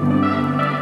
Música